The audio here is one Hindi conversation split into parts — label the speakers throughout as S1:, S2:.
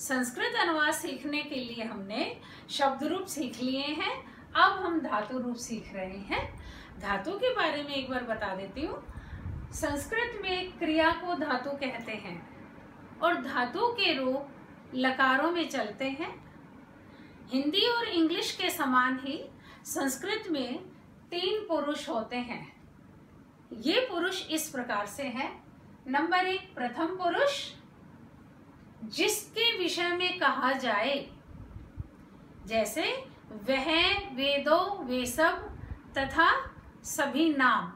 S1: संस्कृत अनुवाद सीखने के लिए हमने शब्द रूप सीख लिए हैं। अब हम धातु रूप सीख रहे हैं। धातु के बारे में एक बार बता देती हूँ। संस्कृत में क्रिया को धातु कहते हैं और धातु के रूप लकारों में चलते हैं। हिंदी और इंग्लिश के समान ही संस्कृत में तीन पुरुष होते हैं। ये पुरुष इस प्रकार से है। नंबर एक, प्रथम पुरुष जिसके विषय में कहा जाए, जैसे वह वे दो वे सब तथा सभी नाम।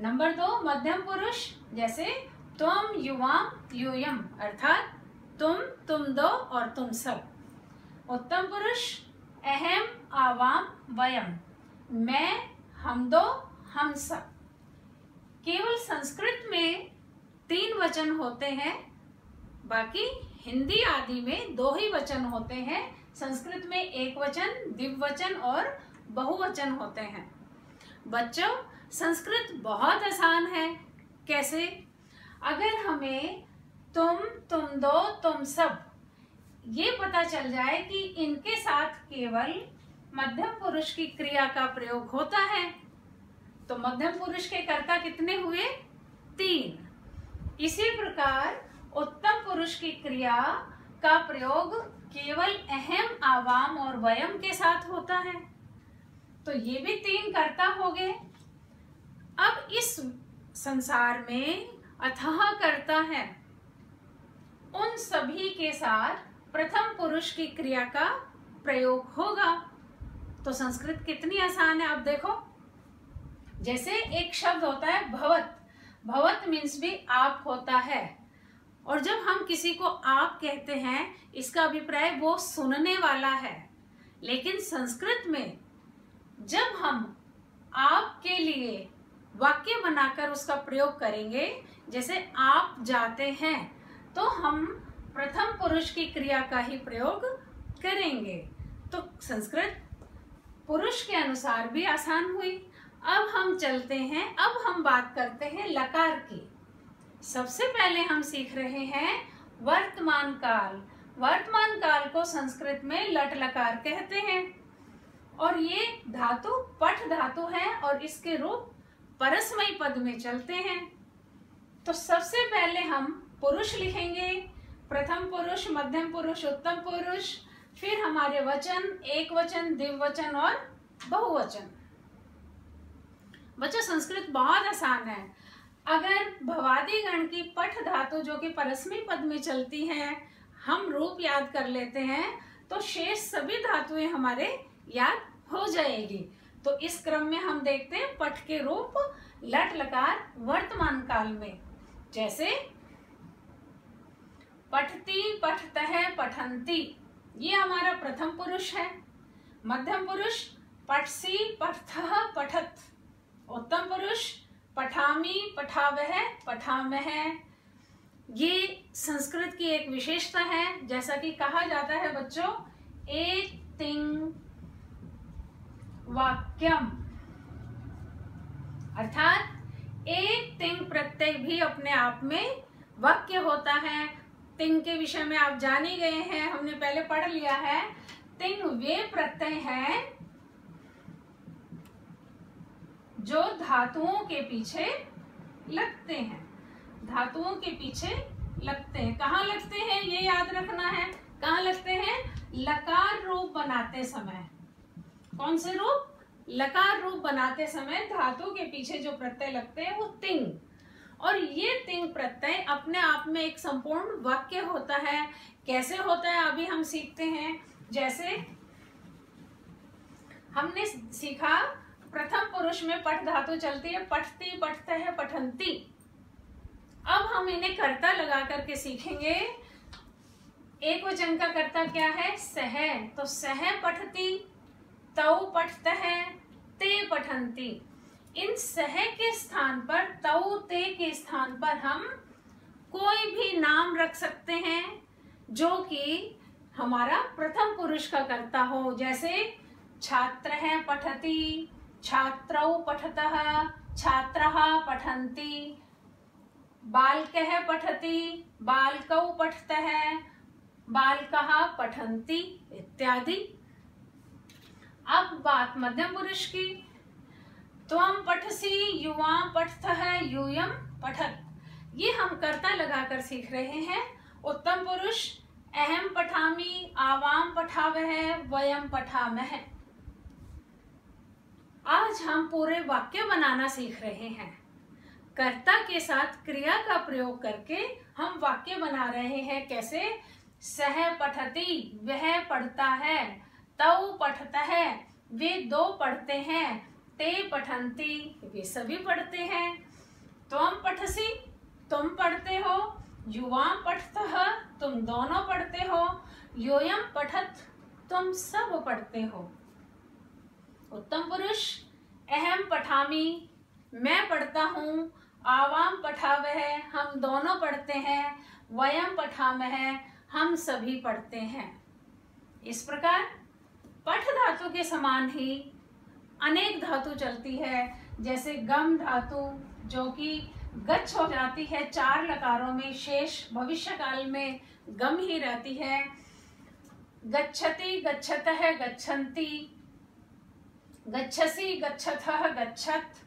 S1: नंबर दो, मध्यम पुरुष, जैसे तुम युवाम यूयम, अर्थात तुम तुम दो और तुम सब उत्तम पुरुष, अहम आवाम वयम, मैं हम दो हम सब केवल संस्कृत में तीन वचन होते हैं बाकी हिंदी आदि में दो ही वचन होते हैं। संस्कृत में एक वचन, दिववचन और बहुवचन होते हैं। बच्चों, संस्कृत बहुत आसान है। कैसे? अगर हमें तुम तुम दो, तुम सब, ये पता चल जाए कि इनके साथ केवल मध्यम पुरुष की क्रिया का प्रयोग होता है तो मध्यम पुरुष के कर्ता कितने हुए? तीन। इसी प्रकार पुरुष की क्रिया का प्रयोग केवल अहम आवाम और वयम के साथ होता है। तो ये भी तीन कर्ता हो गए। अब इस संसार में अथाह करता है। उन सभी के साथ प्रथम पुरुष की क्रिया का प्रयोग होगा। तो संस्कृत कितनी आसान है, आप देखो। जैसे एक शब्द होता है भवत। भवत मीन्स भी आप होता है। और जब हम किसी को आप कहते हैं, इसका अभिप्राय वो सुनने वाला है। लेकिन संस्कृत में जब हम आपके लिए वाक्य बनाकर उसका प्रयोग करेंगे, जैसे आप जाते हैं तो हम प्रथम पुरुष की क्रिया का ही प्रयोग करेंगे। तो संस्कृत पुरुष के अनुसार भी आसान हुई। अब हम चलते हैं, अब हम बात करते हैं लकार की। सबसे पहले हम सीख रहे हैं वर्तमान काल। वर्तमान काल को संस्कृत में लट लकार कहते हैं। और ये धातु पठ धातु है और इसके रूप परस्मयी पद में चलते हैं। तो सबसे पहले हम पुरुष लिखेंगे। प्रथम पुरुष, मध्यम पुरुष, उत्तम पुरुष, फिर हमारे वचन, एक वचन दिववचन और बहुवचन। बच्चों, संस्कृत बहुत आसान है। अगर भवादी गण की पठ धातु जो कि परस्मी पद में चलती है, हम रूप याद कर लेते हैं तो शेष सभी धातुएँ हमारे याद हो जाएगी। तो इस क्रम में हम देखते हैं पठ के रूप, लट, लकार, वर्तमान काल में। जैसे, पठती, पठतः, पठंती, ये हमारा प्रथम पुरुष है। मध्यम पुरुष, पठसी, पठत पुरुष पठामी, पठावह, पठामह। ये संस्कृत की एक विशेषता है, जैसा कि कहा जाता है बच्चों एक तिंग वाक्यम अर्थात एक तिंग प्रत्यय भी अपने आप में वाक्य होता है। तिंग के विषय में आप जान ही गए हैं, हमने पहले पढ़ लिया है। तिंग वे प्रत्यय हैं जो धातुओं के पीछे लगते हैं। धातुओं के पीछे लगते हैं। कहाँ लगते हैं, ये याद रखना है। कहाँ लगते हैं? लकार रूप बनाते समय। कौन से रूप? लकार रूप बनाते समय धातु के पीछे जो प्रत्यय लगते हैं, वो तिंग। और ये तिंग प्रत्यय अपने आप में एक संपूर्ण वाक्य होता है। कैसे होता है, अभी हम सीखते हैं। जैसे हमने सीखा प्रथम पुरुष में पठ धातु चलती है पठती पठते है, पठंती। अब हम इन्हें कर्ता लगा करके सीखेंगे। एक वचन का कर्ता क्या है? सह। तो सह पठती तव पठत है ते पठंती। इन सह के स्थान पर तव ते के स्थान पर हम कोई भी नाम रख सकते हैं, जो कि हमारा प्रथम पुरुष का कर्ता हो। जैसे, छात्र है, पठती छात्रौ पठतः, छात्रः पठन्ति। बालकः पठति, बालकौ पठतः, बालकः पठन्ति इत्यादि। अब बात मध्यम पुरुष की। त्वम पठसी, युवा पठतः यूयम पठत। ये हम कर्ता लगाकर सीख रहे हैं। उत्तम पुरुष अहम पठामी आवाम पठावह वयम पठामह आज हम पूरे वाक्य बनाना सीख रहे हैं। कर्ता के साथ क्रिया का प्रयोग करके हम वाक्य बना रहे हैं। कैसे? सह पठती, वह पढ़ता है तव पढ़ता है, वे दो पढ़ते हैं, ते पठंती, वे सभी पढ़ते हैं। तुम पठसी, तुम पढ़ते हो, युवा पठत, तुम दोनों पढ़ते हो योयम पठत, तुम सब पढ़ते हो। उत्तम पुरुष, अहम पठामी, मैं पढ़ता हूँ, आवाम पठावह, हम दोनों पढ़ते हैं, वयम पठामह, हम सभी पढ़ते हैं। इस प्रकार पठ धातु के समान ही अनेक धातु चलती है, जैसे गम धातु, जो कि गच्छ हो जाती है चार लकारों में, शेष भविष्य काल में गम ही रहती है। गच्छति गच्छत है गच्छन्ति गच्छसी गच्छत।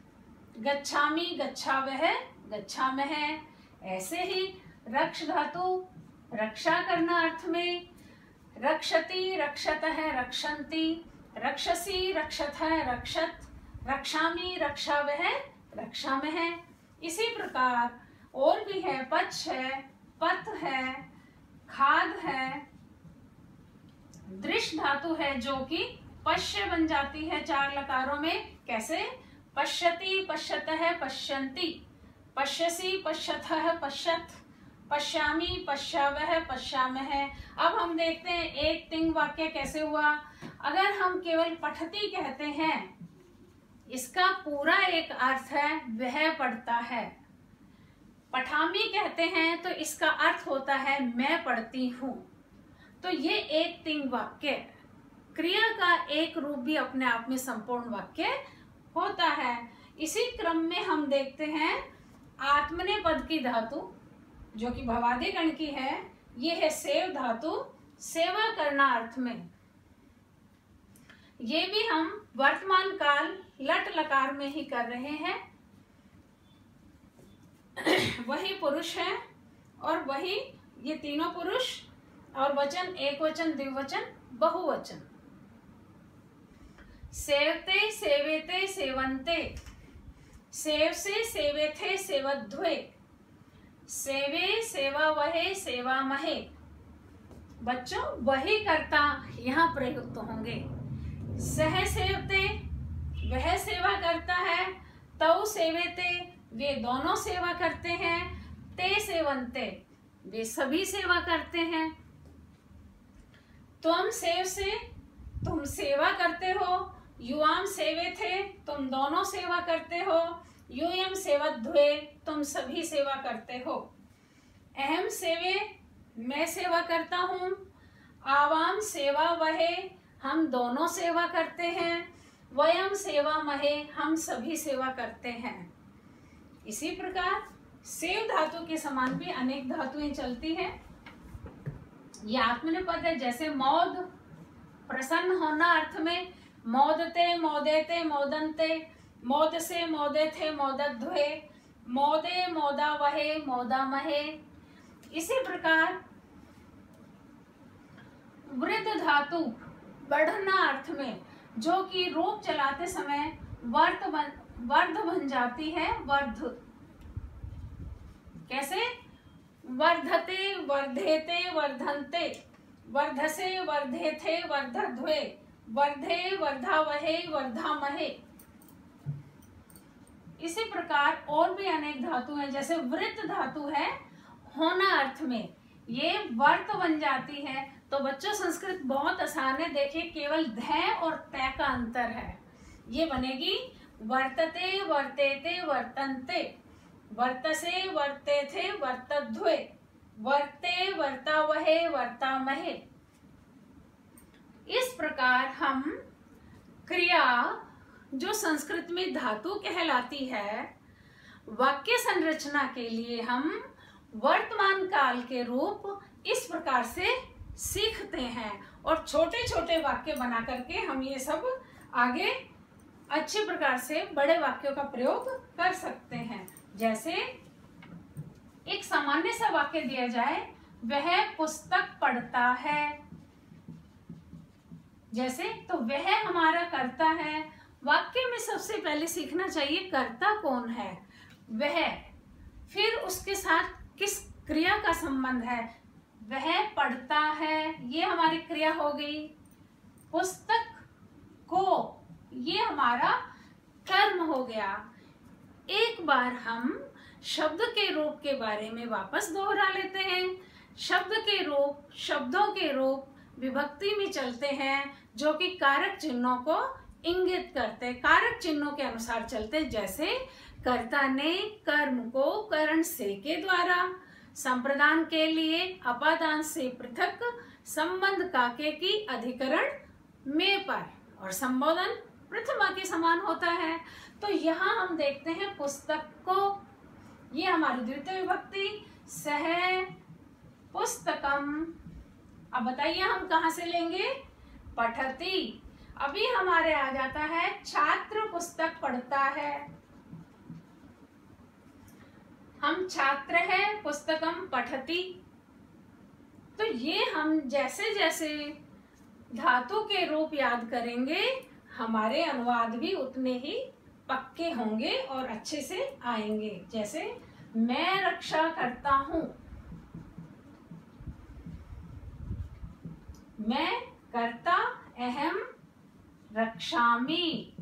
S1: गच्छामी गच्छावह गच्छामह ऐसे ही रक्ष धातु रक्षा करना अर्थ में। रक्षति रक्षत रक्षन्ति। रक्षसी रक्षत रक्षत। रक्षामी रक्षा वह रक्षा में है इसी प्रकार और भी है पच है, पथ है, खाद है, दृश्य धातु है जो कि पश्य बन जाती है चार लकारों में। कैसे? पश्यति, पश्यत है पश्यंती पश्यसी, पश्यथ है पश्यत। पश्यामी पश्यावह पश्याम। है अब हम देखते हैं एक तिंग वाक्य कैसे हुआ। अगर हम केवल पठती कहते हैं, इसका पूरा एक अर्थ है, वह पढ़ता है। पठामी कहते हैं तो इसका अर्थ होता है, मैं पढ़ती हूँ। तो ये एक तिंग वाक्य क्रिया का एक रूप भी अपने आप में संपूर्ण वाक्य होता है। इसी क्रम में हम देखते हैं आत्मने पद की धातु, जो कि भवादी गण की है, ये है सेव धातु, सेवा करना अर्थ में। ये भी हम वर्तमान काल लट लकार में ही कर रहे हैं। वही पुरुष है और वही ये तीनों पुरुष और वचन, एक वचन, द्विवचन, बहुवचन। सेवते सेवेते सेवंते सेव से सेवे थे सेवध्वे। सेवे सेवा वहे सेवा महे बच्चों, वही करता यहाँ प्रयुक्त होंगे। सह सेवते, वह सेवा करता है तव सेवेते, वे दोनों सेवा करते हैं, ते सेवंते वे सभी सेवा करते हैं। तुम सेव से तुम सेवा करते हो युवाम सेवे थे, तुम दोनों सेवा करते हो। यूयम सेवध्वे तुम सभी सेवा करते हो। अहम सेवे, मैं सेवा करता हूँ। आवाम सेवा वहे, हम दोनों सेवा करते हैं। वयम सेवा महे, हम सभी सेवा करते हैं। इसी प्रकार, सेव धातु के समान भी अनेक धातुएँ चलती हैं। ये आत्मनिपद है, जैसे मौद, प्रसन्न होना अर्थ में मोदते, मोदेते, मोदनते मोद से मोदे थे मोदध्वे, मोदे मोदा वहे मोदा महे इसी प्रकार वृद्ध धातु बढ़ना अर्थ में जो कि रूप चलाते समय वर्त बन, वर्ध बन जाती है, वर्ध। कैसे? वर्धते, वर्धेते, वर्धनते, वर्धसे, वर्धेथे, वर्धध्वे। वर्धे, वर्धावहे, वर्धामहे। इसी प्रकार और भी अनेक धातु हैं, जैसे वृत्त धातु है, होना अर्थ में। ये वर्त बन जाती है तो बच्चों, संस्कृत बहुत आसान है, देखिए, केवल ध और तय का अंतर है। ये बनेगी, वर्तते, वर्तेते, वर्तनते। वर्तसे वर्ते थे वर्तध्वे। वर्ते वर्ता वहे वर्ता महे इस प्रकार हम क्रिया जो संस्कृत में धातु कहलाती है, वाक्य संरचना के लिए हम वर्तमान काल के रूप इस प्रकार से सीखते हैं और छोटे छोटे वाक्य बना करके हम ये सब आगे अच्छे प्रकार से बड़े वाक्यों का प्रयोग कर सकते हैं। जैसे एक सामान्य सा वाक्य दिया जाए, वह पुस्तक पढ़ता है। जैसे तो वह हमारा करता है। वाक्य में सबसे पहले सीखना चाहिए, करता कौन है? वह, फिर उसके साथ किस क्रिया का संबंध है? वह पढ़ता है, ये हमारी क्रिया हो गई। पुस्तक को, ये हमारा कर्म हो गया। एक बार हम शब्द के रूप के बारे में वापस दोहरा लेते हैं। शब्द के रूप, शब्दों के रूप विभक्ति में चलते हैं, जो कि कारक चिन्हों को इंगित करते हैं। कारक चिन्हों के अनुसार चलते जैसे कर्ता ने कर्म को करण से के द्वारा, संप्रदान के लिए अपादान से पृथक, संबंध काके की अधिकरण में पर, और संबोधन प्रथमा के समान होता है। तो यहाँ हम देखते हैं पुस्तक को। ये हमारी द्वितीय विभक्ति, सह पुस्तकम। अब बताइए हम कहा से लेंगे? पठती। अभी हमारे आ जाता है, छात्र पुस्तक पढ़ता है। हम छात्र हैं, पुस्तकम पठती। तो ये हम जैसे जैसे धातु के रूप याद करेंगे, हमारे अनुवाद भी उतने ही पक्के होंगे और अच्छे से आएँगे। जैसे, मैं रक्षा करता हूँ। मैं करता अहम रक्षामी।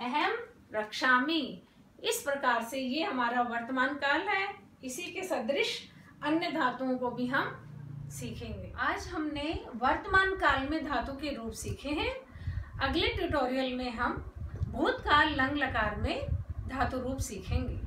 S1: अहम रक्षामी। इस प्रकार से ये हमारा वर्तमान काल है। इसी के सदृश अन्य धातुओं को भी हम सीखेंगे। आज हमने वर्तमान काल में धातु के रूप सीखे हैं। अगले ट्यूटोरियल में हम भूतकाल लंग लकार में धातु रूप सीखेंगे।